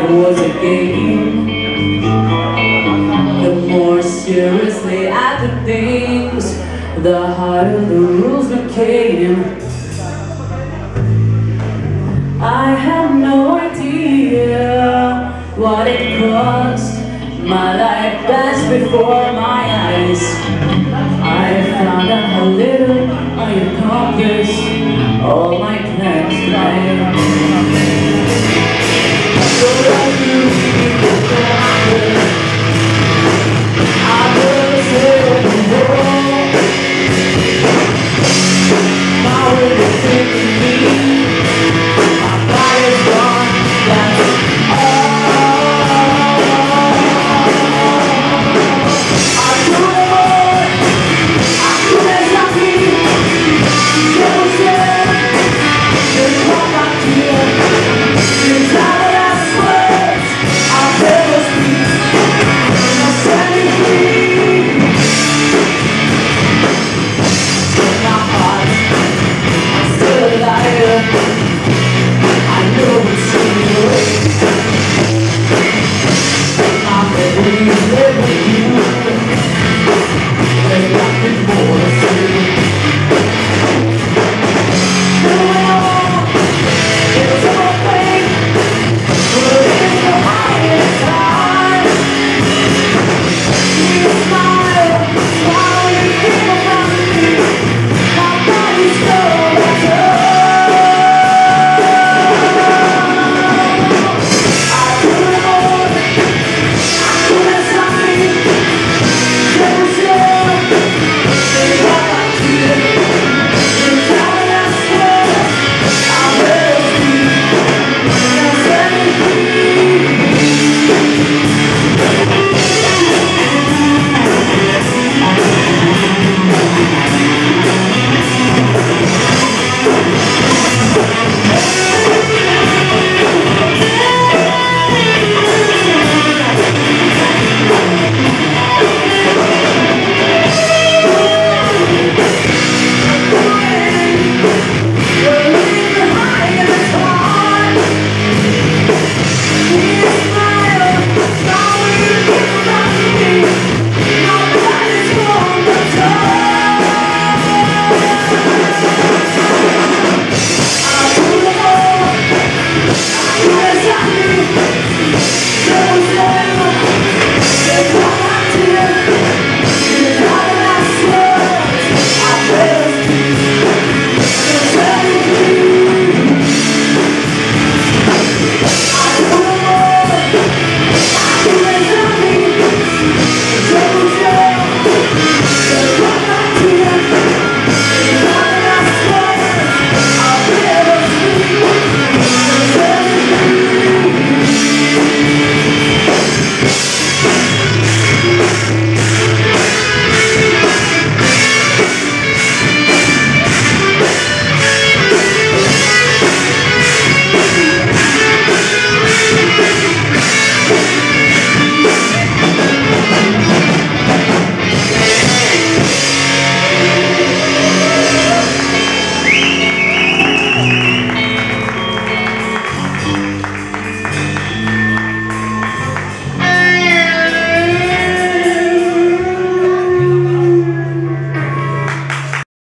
life was a game. The more seriously I took things The harder the rules became. I have no idea what it cost. My life passed before my eyes. I found out how little I accomplished. All my